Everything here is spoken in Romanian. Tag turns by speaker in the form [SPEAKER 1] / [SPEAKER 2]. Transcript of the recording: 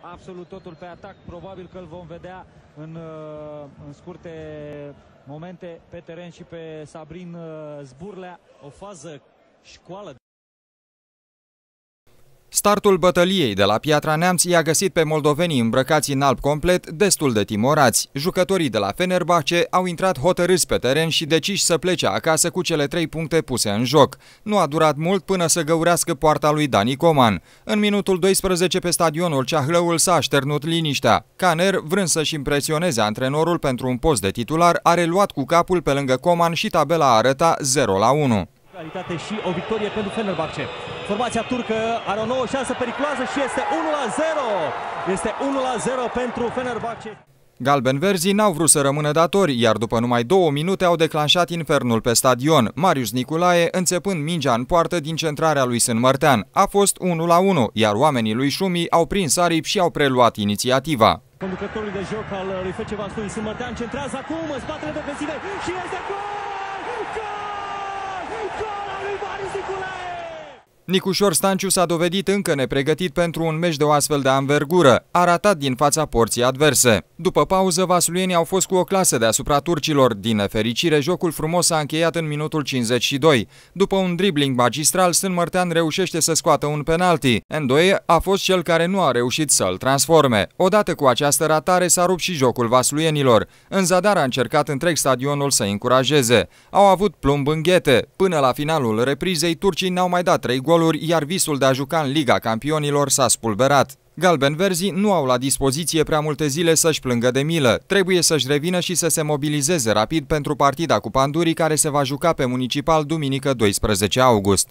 [SPEAKER 1] Absolut totul pe atac, probabil că îl vom vedea în, uh, în scurte momente pe teren și pe Sabrin uh, Zburlea. O fază școală.
[SPEAKER 2] Startul bătăliei de la Piatra Neamț i-a găsit pe moldovenii îmbrăcați în alb complet destul de timorați. Jucătorii de la Fenerbahce au intrat hotărâți pe teren și deciși să plece acasă cu cele trei puncte puse în joc. Nu a durat mult până să găurească poarta lui Dani Coman. În minutul 12 pe stadionul Ceahlăul s-a așternut liniștea. Caner, vrând să-și impresioneze antrenorul pentru un post de titular, a reluat cu capul pe lângă Coman și tabela arăta 0 la 1.
[SPEAKER 3] Calitate și o victorie pentru Fenerbahce. Formația turcă are o nouă șansă periculoasă și este 1 la 0. Este 1 la 0 pentru Fenerbahce.
[SPEAKER 2] Galben-verzii n-au vrut să rămână datori, iar după numai două minute au declanșat infernul pe stadion. Marius Niculae înțepând mingea în poartă din centrarea lui Sânmărtean. A fost 1 la 1, iar oamenii lui Șumi au prins aripi și au preluat inițiativa.
[SPEAKER 3] Conducătorul de joc al lui FC Vaslui Sânmărtean centrează acum în spatele defensive și este gol! Yes!
[SPEAKER 2] Nicușor Stanciu s-a dovedit încă nepregătit pentru un meci de o astfel de anvergură, a ratat din fața porții adverse. După pauză, vasluienii au fost cu o clasă deasupra turcilor. Din nefericire, jocul frumos s-a încheiat în minutul 52. După un dribbling magistral, Mărtean reușește să scoată un penalti. Endoie a fost cel care nu a reușit să-l transforme. Odată cu această ratare s-a rupt și jocul vasluienilor. În zadar a încercat întreg stadionul să încurajeze. Au avut plumb în ghete. Până la finalul reprizei, turcii n-au mai dat trei goluri, iar visul de a juca în Liga Campionilor s-a spulberat. Galben-verzii nu au la dispoziție prea multe zile să-și plângă de milă. Trebuie să-și revină și să se mobilizeze rapid pentru partida cu Pandurii care se va juca pe Municipal duminică 12 august.